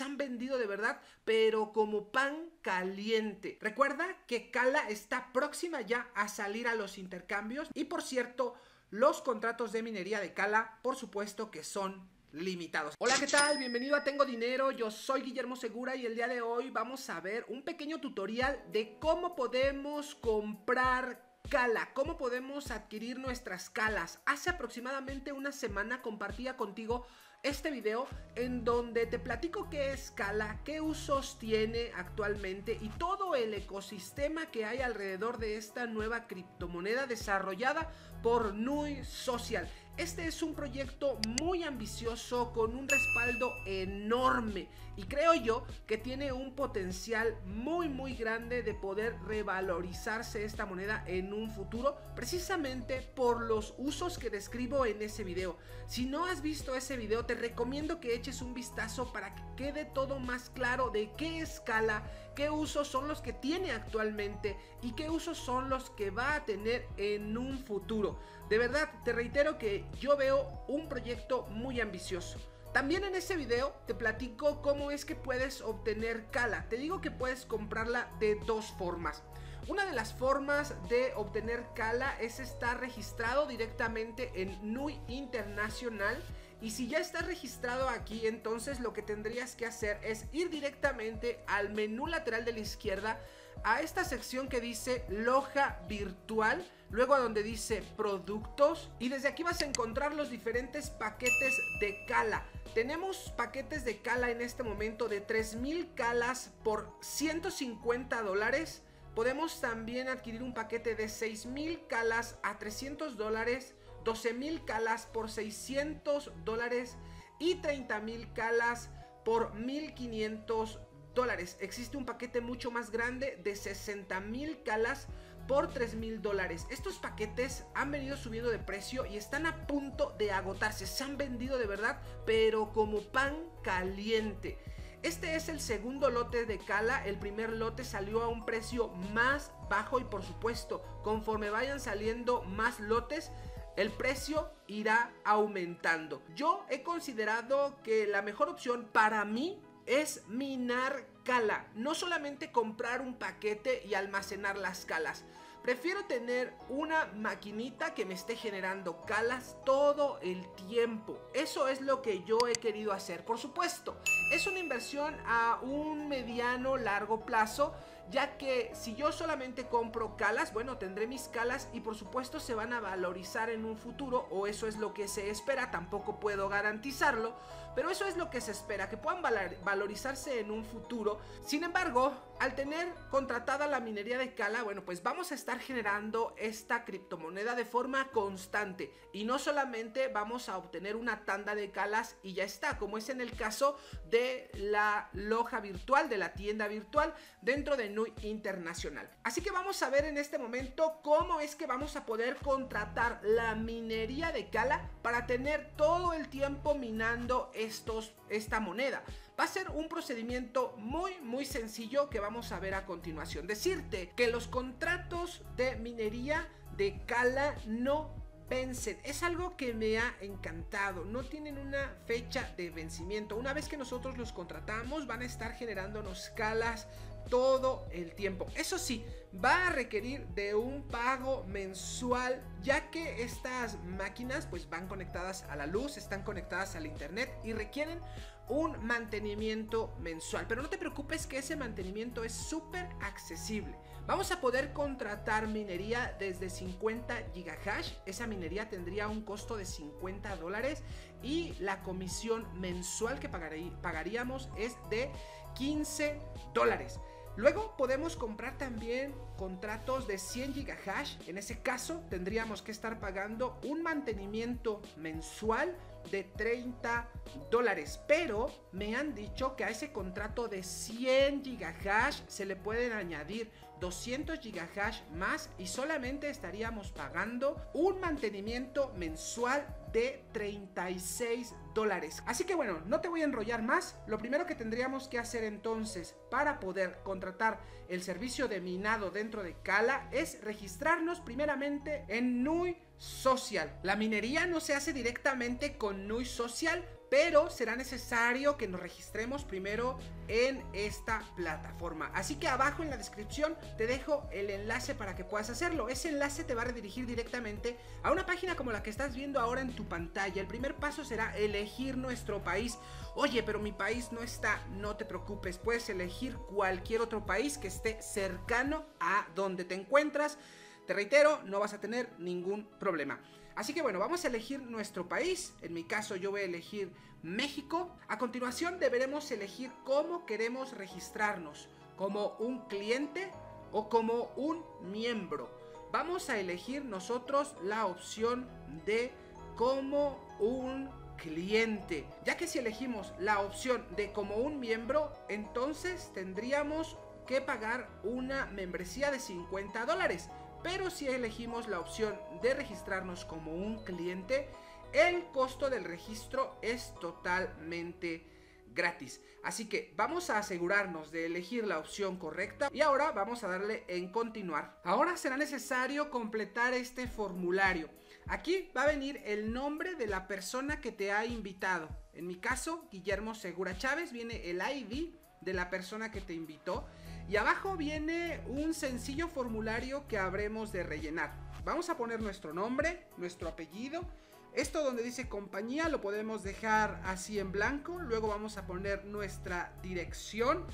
se han vendido de verdad, pero como pan caliente. Recuerda que Cala está próxima ya a salir a los intercambios y por cierto, los contratos de minería de Cala, por supuesto que son limitados. Hola, ¿qué tal? Bienvenido a Tengo Dinero, yo soy Guillermo Segura y el día de hoy vamos a ver un pequeño tutorial de cómo podemos comprar Cala, cómo podemos adquirir nuestras calas. Hace aproximadamente una semana compartía contigo este video en donde te platico qué es Cala, qué usos tiene actualmente y todo el ecosistema que hay alrededor de esta nueva criptomoneda desarrollada por Nui Social. Este es un proyecto muy ambicioso con un respaldo enorme y creo yo que tiene un potencial muy muy grande de poder revalorizarse esta moneda en un futuro precisamente por los usos que describo en ese video. Si no has visto ese video te recomiendo que eches un vistazo para que quede todo más claro de qué escala, qué usos son los que tiene actualmente y qué usos son los que va a tener en un futuro. De verdad, te reitero que yo veo un proyecto muy ambicioso. También en ese video te platico cómo es que puedes obtener Cala. Te digo que puedes comprarla de dos formas. Una de las formas de obtener Cala es estar registrado directamente en NUI Internacional. Y si ya estás registrado aquí, entonces lo que tendrías que hacer es ir directamente al menú lateral de la izquierda a esta sección que dice Loja Virtual luego a donde dice productos y desde aquí vas a encontrar los diferentes paquetes de cala. Tenemos paquetes de cala en este momento de 3000 calas por 150 dólares. Podemos también adquirir un paquete de 6000 calas a 300 dólares, 12000 calas por 600 dólares y 30000 calas por 1500 dólares. Existe un paquete mucho más grande de 60.000 calas por 3 mil dólares. Estos paquetes han venido subiendo de precio y están a punto de agotarse. Se han vendido de verdad, pero como pan caliente. Este es el segundo lote de Cala, el primer lote salió a un precio más bajo y por supuesto, conforme vayan saliendo más lotes, el precio irá aumentando. Yo he considerado que la mejor opción para mí es minar Cala, no solamente comprar un paquete y almacenar las calas. Prefiero tener una maquinita que me esté generando calas todo el tiempo. Eso es lo que yo he querido hacer. Por supuesto, es una inversión a un mediano largo plazo ya que si yo solamente compro calas, bueno, tendré mis calas y por supuesto se van a valorizar en un futuro, o eso es lo que se espera, tampoco puedo garantizarlo, pero eso es lo que se espera, que puedan valorizarse en un futuro. Sin embargo, al tener contratada la minería de cala, bueno, pues vamos a estar generando esta criptomoneda de forma constante y no solamente vamos a obtener una tanda de calas y ya está, como es en el caso de la loja virtual, de la tienda virtual dentro de internacional. Así que vamos a ver en este momento cómo es que vamos a poder contratar la minería de Cala para tener todo el tiempo minando esta moneda. Va a ser un procedimiento muy muy sencillo que vamos a ver a continuación. Decirte que los contratos de minería de Cala no vencen. Es algo que me ha encantado. No tienen una fecha de vencimiento. Una vez que nosotros los contratamos, van a estar generándonos calas todo el tiempo. Eso sí, va a requerir de un pago mensual ya que estas máquinas pues van conectadas a la luz, están conectadas al internet y requieren un mantenimiento mensual. Pero no te preocupes que ese mantenimiento es súper accesible. Vamos a poder contratar minería desde 50 gigahash. Esa minería tendría un costo de 50 dólares y la comisión mensual que pagaríamos es de 15 dólares. Luego podemos comprar también contratos de 100 gigahash. En ese caso tendríamos que estar pagando un mantenimiento mensual de 30 dólares. Pero me han dicho que a ese contrato de 100 gigahash se le pueden añadir 200 gigahash más y solamente estaríamos pagando un mantenimiento mensual de 36 dólares. Así que bueno, no te voy a enrollar más. Lo primero que tendríamos que hacer entonces para poder contratar el servicio de minado dentro de Cala es registrarnos primeramente en NUI Social. La minería no se hace directamente con NUI Social, pero será necesario que nos registremos primero en esta plataforma. Así que abajo en la descripción te dejo el enlace para que puedas hacerlo. Ese enlace te va a redirigir directamente a una página como la que estás viendo ahora en tu pantalla. El primer paso será elegir nuestro país. Oye, pero mi país no está, no te preocupes, puedes elegir cualquier otro país que esté cercano a donde te encuentras. Te reitero, no vas a tener ningún problema. Así que bueno, vamos a elegir nuestro país. En mi caso yo voy a elegir México. A continuación deberemos elegir cómo queremos registrarnos. Como un cliente o como un miembro. Vamos a elegir nosotros la opción de como un cliente. Ya que si elegimos la opción de como un miembro, entonces tendríamos que pagar una membresía de 50 dólares. Pero si elegimos la opción de registrarnos como un cliente, el costo del registro es totalmente gratis. Así que vamos a asegurarnos de elegir la opción correcta y ahora vamos a darle en continuar. Ahora será necesario completar este formulario. Aquí va a venir el nombre de la persona que te ha invitado. En mi caso, Guillermo Segura Chávez, viene el ID de la persona que te invitó y abajo viene un sencillo formulario que habremos de rellenar. Vamos a poner nuestro nombre, nuestro apellido. Esto donde dice compañía lo podemos dejar así en blanco. Luego vamos a poner nuestra dirección.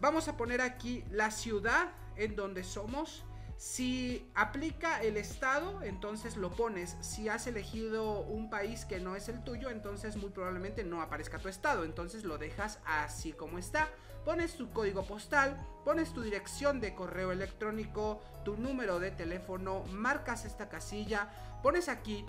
Vamos a poner aquí la ciudad en donde somos. Si aplica el estado, entonces lo pones. Si has elegido un país que no es el tuyo, entonces muy probablemente no aparezca tu estado. Entonces lo dejas así como está pones tu código postal, pones tu dirección de correo electrónico, tu número de teléfono, marcas esta casilla, pones aquí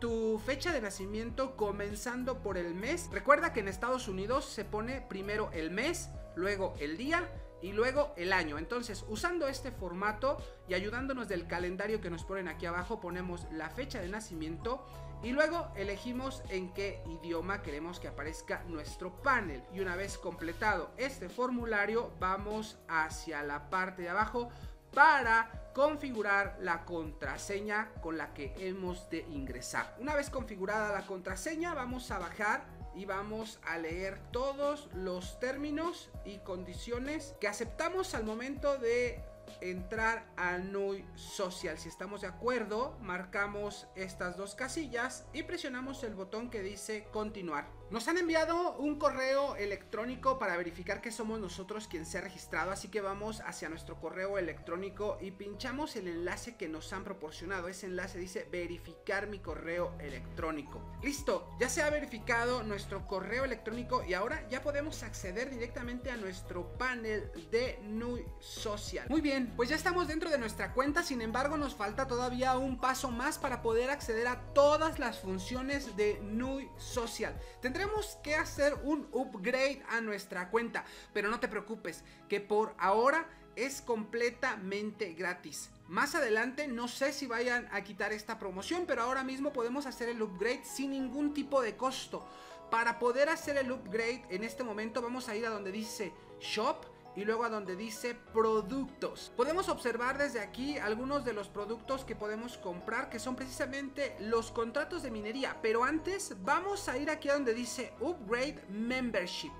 tu fecha de nacimiento comenzando por el mes. Recuerda que en Estados Unidos se pone primero el mes, luego el día y luego el año. Entonces, usando este formato y ayudándonos del calendario que nos ponen aquí abajo, ponemos la fecha de nacimiento y luego elegimos en qué idioma queremos que aparezca nuestro panel. Y una vez completado este formulario, vamos hacia la parte de abajo para configurar la contraseña con la que hemos de ingresar. Una vez configurada la contraseña, vamos a bajar y vamos a leer todos los términos y condiciones que aceptamos al momento de entrar a Nui Social. Si estamos de acuerdo, marcamos estas dos casillas y presionamos el botón que dice continuar. Nos han enviado un correo electrónico para verificar que somos nosotros quien se ha registrado, así que vamos hacia nuestro correo electrónico y pinchamos el enlace que nos han proporcionado. Ese enlace dice verificar mi correo electrónico. Listo, ya se ha verificado nuestro correo electrónico y ahora ya podemos acceder directamente a nuestro panel de Nui Social. Muy bien, pues ya estamos dentro de nuestra cuenta, sin embargo nos falta todavía un paso más para poder acceder a todas las funciones de Nui Social tendremos que hacer un upgrade a nuestra cuenta. Pero no te preocupes, que por ahora es completamente gratis. Más adelante no sé si vayan a quitar esta promoción, pero ahora mismo podemos hacer el upgrade sin ningún tipo de costo. Para poder hacer el upgrade en este momento vamos a ir a donde dice Shop y luego a donde dice productos. Podemos observar desde aquí algunos de los productos que podemos comprar que son precisamente los contratos de minería. Pero antes vamos a ir aquí a donde dice Upgrade Membership.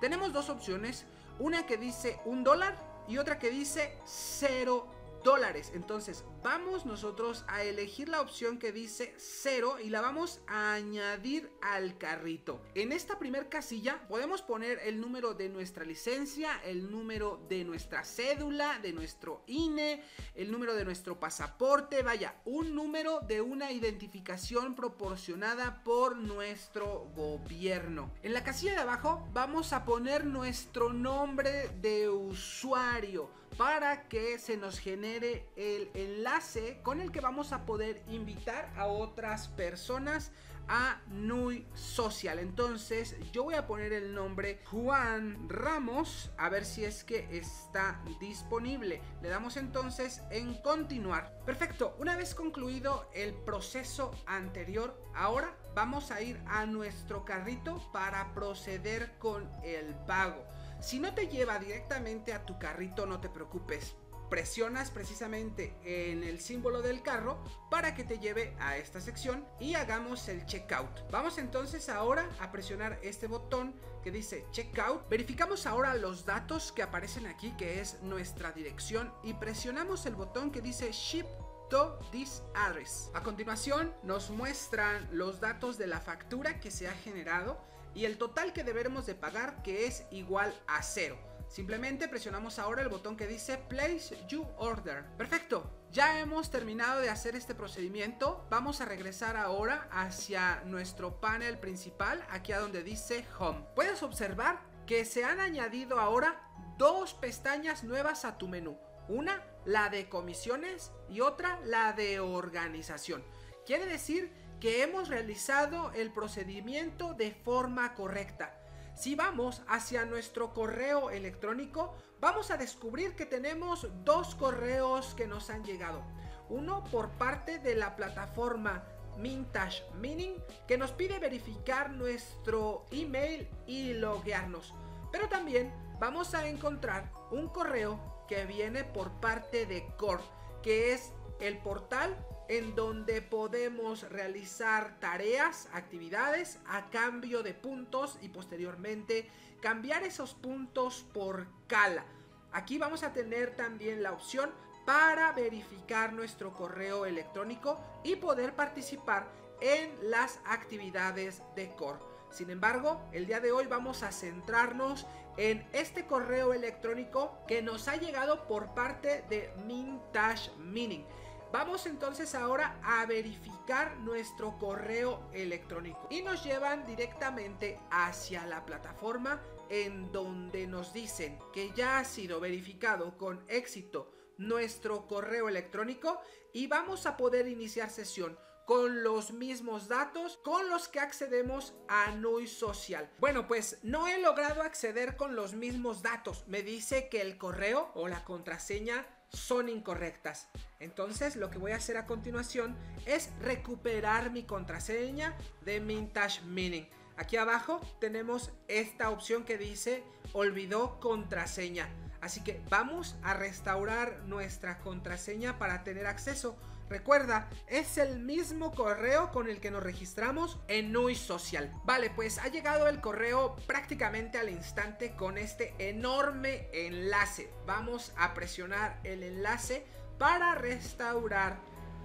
Tenemos dos opciones, una que dice un dólar y otra que dice cero dólares. Entonces vamos nosotros a elegir la opción que dice 0 y la vamos a añadir al carrito. En esta primer casilla podemos poner el número de nuestra licencia, el número de nuestra cédula, de nuestro INE, el número de nuestro pasaporte, vaya, un número de una identificación proporcionada por nuestro gobierno. En la casilla de abajo vamos a poner nuestro nombre de usuario para que se nos genere el enlace con el que vamos a poder invitar a otras personas a Nui Social. Entonces yo voy a poner el nombre Juan Ramos a ver si es que está disponible. Le damos entonces en continuar. Perfecto, una vez concluido el proceso anterior, ahora vamos a ir a nuestro carrito para proceder con el pago. Si no te lleva directamente a tu carrito, no te preocupes. presionas precisamente en el símbolo del carro para que te lleve a esta sección y hagamos el checkout. Vamos entonces ahora a presionar este botón que dice checkout. Verificamos ahora los datos que aparecen aquí que es nuestra dirección y presionamos el botón que dice ship to this address. A continuación nos muestran los datos de la factura que se ha generado y el total que deberemos de pagar que es igual a cero. Simplemente presionamos ahora el botón que dice Place You Order. Perfecto, ya hemos terminado de hacer este procedimiento. Vamos a regresar ahora hacia nuestro panel principal, aquí a donde dice Home. Puedes observar que se han añadido ahora dos pestañas nuevas a tu menú. Una, la de comisiones y otra, la de organización. Quiere decir que hemos realizado el procedimiento de forma correcta. Si vamos hacia nuestro correo electrónico, vamos a descubrir que tenemos dos correos que nos han llegado. Uno por parte de la plataforma Mintage Mining que nos pide verificar nuestro email y loguearnos. Pero también vamos a encontrar un correo que viene por parte de Core, que es el portal en donde podemos realizar tareas, actividades a cambio de puntos y posteriormente cambiar esos puntos por cala. Aquí vamos a tener también la opción para verificar nuestro correo electrónico y poder participar en las actividades de Core. Sin embargo, el día de hoy vamos a centrarnos en este correo electrónico que nos ha llegado por parte de Mintash Mining. Vamos entonces ahora a verificar nuestro correo electrónico y nos llevan directamente hacia la plataforma en donde nos dicen que ya ha sido verificado con éxito nuestro correo electrónico y vamos a poder iniciar sesión con los mismos datos con los que accedemos a Nui Social. Bueno, pues no he logrado acceder con los mismos datos. Me dice que el correo o la contraseña son incorrectas. Entonces lo que voy a hacer a continuación es recuperar mi contraseña de Mintage Mining. Aquí abajo tenemos esta opción que dice olvidó contraseña. Así que vamos a restaurar nuestra contraseña para tener acceso. Recuerda, es el mismo correo con el que nos registramos en Nui Social. Vale, pues ha llegado el correo prácticamente al instante con este enorme enlace. Vamos a presionar el enlace para restaurar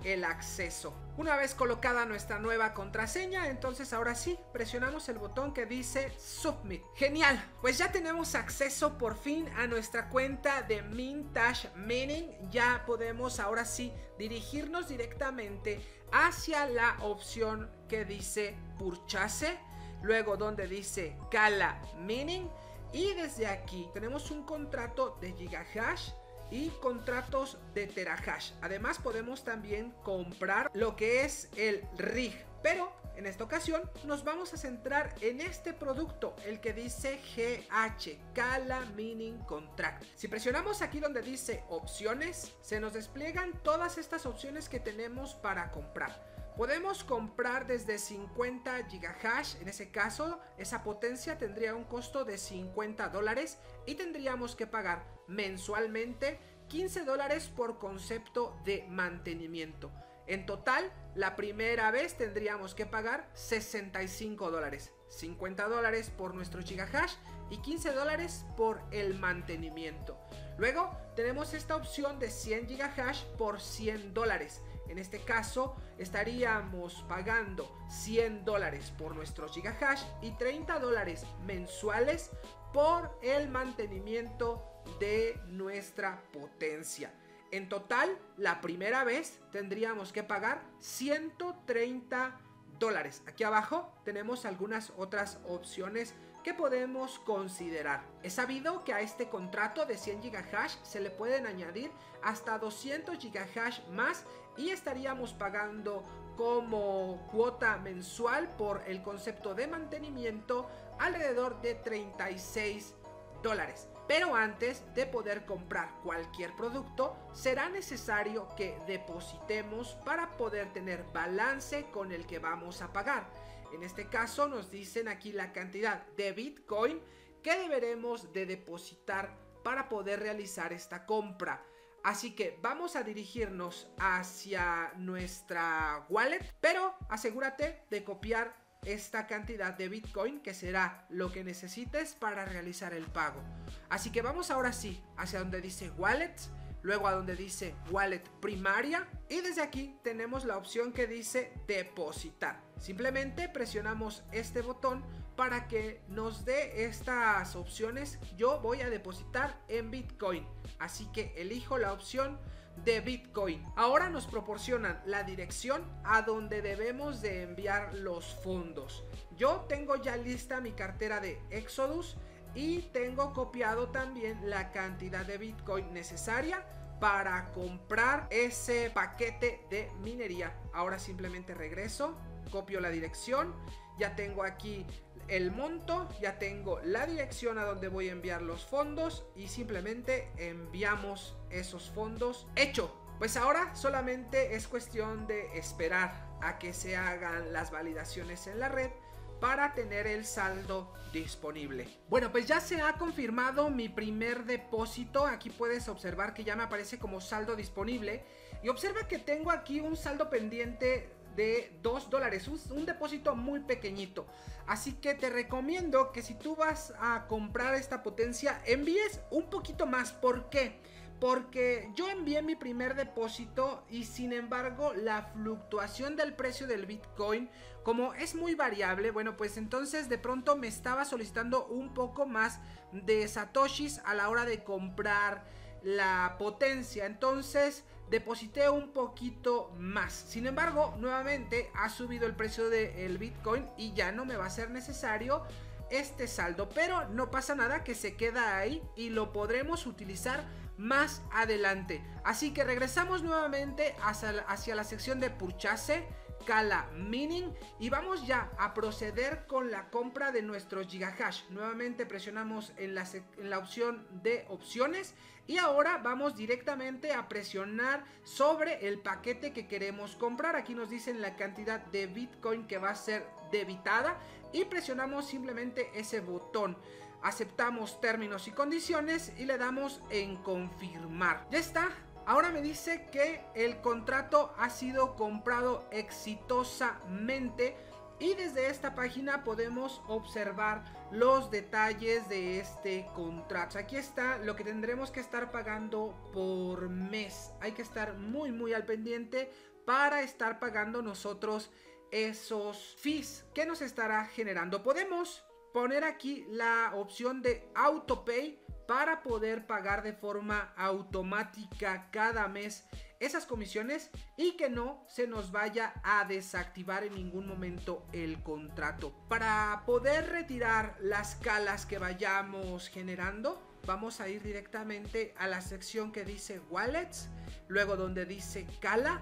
el acceso. Una vez colocada nuestra nueva contraseña, entonces ahora sí, presionamos el botón que dice Submit. Genial, pues ya tenemos acceso por fin a nuestra cuenta de Mintash Mining. Ya podemos ahora sí dirigirnos directamente hacia la opción que dice Purchase, luego donde dice Kala Mining y desde aquí tenemos un contrato de Gigahash y contratos de terahash. Además podemos también comprar lo que es el rig, pero en esta ocasión nos vamos a centrar en este producto, el que dice GH, Kala Mining Contract. Si presionamos aquí donde dice opciones, se nos despliegan todas estas opciones que tenemos para comprar. Podemos comprar desde 50 gigahash, en ese caso esa potencia tendría un costo de 50 dólares y tendríamos que pagar mensualmente 15 dólares por concepto de mantenimiento. En total, la primera vez tendríamos que pagar 65 dólares. 50 dólares por nuestro gigahash y 15 dólares por el mantenimiento. Luego tenemos esta opción de 100 gigahash por 100 dólares. En este caso estaríamos pagando 100 dólares por nuestro gigahash y 30 dólares mensuales por el mantenimiento de nuestra potencia. En total, la primera vez tendríamos que pagar 130 dólares. Aquí abajo tenemos algunas otras opciones que podemos considerar. He sabido que a este contrato de 100 gigahash se le pueden añadir hasta 200 gigahash más y estaríamos pagando como cuota mensual por el concepto de mantenimiento alrededor de 36 dólares. Pero antes de poder comprar cualquier producto, será necesario que depositemos para poder tener balance con el que vamos a pagar. En este caso nos dicen aquí la cantidad de Bitcoin que deberemos de depositar para poder realizar esta compra. Así que vamos a dirigirnos hacia nuestra wallet, pero asegúrate de copiar esta cantidad de Bitcoin que será lo que necesites para realizar el pago. Así que vamos ahora sí hacia donde dice wallet, luego a donde dice wallet primaria y desde aquí tenemos la opción que dice depositar. Simplemente presionamos este botón para que nos dé estas opciones. Yo voy a depositar en Bitcoin, así que elijo la opción de Bitcoin. Ahora nos proporcionan la dirección a donde debemos de enviar los fondos. Yo tengo ya lista mi cartera de Exodus y tengo copiado también la cantidad de Bitcoin necesaria para comprar ese paquete de minería. Ahora simplemente regreso, copio la dirección, ya tengo aquí el monto, ya tengo la dirección a donde voy a enviar los fondos y simplemente enviamos esos fondos. Hecho, pues ahora solamente es cuestión de esperar a que se hagan las validaciones en la red para tener el saldo disponible. Bueno, pues ya se ha confirmado mi primer depósito. Aquí puedes observar que ya me aparece como saldo disponible. Y observa que tengo aquí un saldo pendiente de 2 dólares, un, depósito muy pequeñito. Así que te recomiendo que si tú vas a comprar esta potencia, envíes un poquito más. ¿Por qué? Porque yo envié mi primer depósito y sin embargo la fluctuación del precio del Bitcoin, como es muy variable, bueno pues entonces de pronto me estaba solicitando un poco más de satoshis a la hora de comprar la potencia. Entonces deposité un poquito más. Sin embargo, nuevamente ha subido el precio del Bitcoin y ya no me va a ser necesario este saldo. Pero no pasa nada que se queda ahí y lo podremos utilizar más adelante. Así que regresamos nuevamente hacia, hacia la sección de Purchase. Cala Mining y vamos ya a proceder con la compra de nuestros gigahash. Nuevamente presionamos en la opción de opciones y ahora vamos directamente a presionar sobre el paquete que queremos comprar. Aquí nos dicen la cantidad de Bitcoin que va a ser debitada y presionamos simplemente ese botón. Aceptamos términos y condiciones y le damos en confirmar. Ya está, Ahora me dice que el contrato ha sido comprado exitosamente y desde esta página podemos observar los detalles de este contrato. Aquí está lo que tendremos que estar pagando por mes. Hay que estar muy muy al pendiente para estar pagando nosotros esos fees que nos estará generando. Podemos poner aquí la opción de autopay para poder pagar de forma automática cada mes esas comisiones y que no se nos vaya a desactivar en ningún momento el contrato. Para poder retirar las calas que vayamos generando, vamos a ir directamente a la sección que dice wallets, luego donde dice cala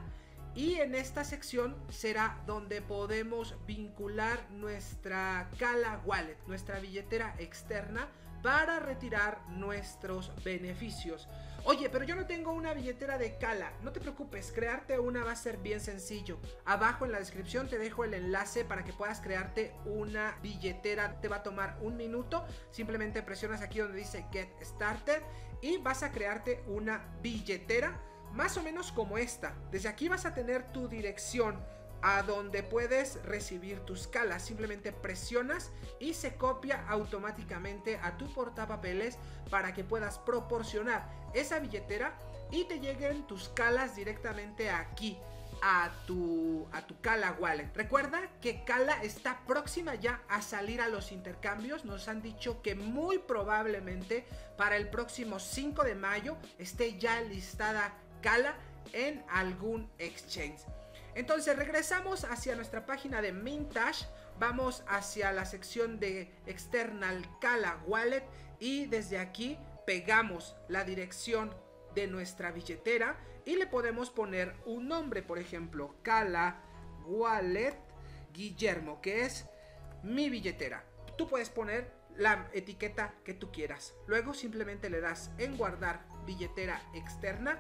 y en esta sección será donde podemos vincular nuestra cala wallet, nuestra billetera externa para retirar nuestros beneficios. Oye, pero yo no tengo una billetera de Cala. No te preocupes, crearte una va a ser bien sencillo. Abajo en la descripción te dejo el enlace para que puedas crearte una billetera. Te va a tomar un minuto. Simplemente presionas aquí donde dice Get Started y vas a crearte una billetera más o menos como esta. Desde aquí vas a tener tu dirección a donde puedes recibir tus calas. Simplemente presionas y se copia automáticamente a tu portapapeles para que puedas proporcionar esa billetera y te lleguen tus calas directamente aquí a tu, a tu Cala Wallet. Recuerda que Cala está próxima ya a salir a los intercambios. Nos han dicho que muy probablemente para el próximo 5 de mayo esté ya listada Cala en algún exchange. Entonces regresamos hacia nuestra página de Mintash, vamos hacia la sección de External Kala Wallet y desde aquí pegamos la dirección de nuestra billetera y le podemos poner un nombre, por ejemplo, Kala Wallet Guillermo, que es mi billetera. Tú puedes poner la etiqueta que tú quieras. Luego simplemente le das en guardar billetera externa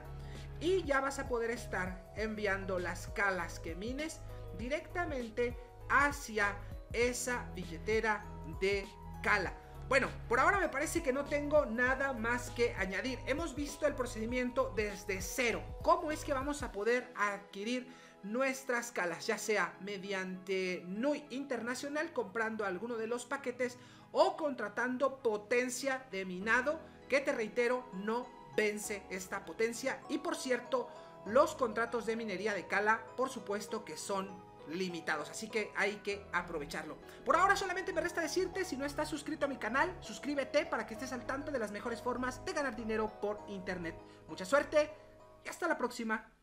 y ya vas a poder estar enviando las calas que mines directamente hacia esa billetera de cala. Bueno, por ahora me parece que no tengo nada más que añadir. Hemos visto el procedimiento desde cero. ¿Cómo es que vamos a poder adquirir nuestras calas? Ya sea mediante NUI Internacional comprando alguno de los paquetes o contratando potencia de minado que te reitero no vence esta potencia y por cierto los contratos de minería de cala por supuesto que son limitados, así que hay que aprovecharlo. Por ahora solamente me resta decirte, si no estás suscrito a mi canal, suscríbete para que estés al tanto de las mejores formas de ganar dinero por internet. Mucha suerte y hasta la próxima.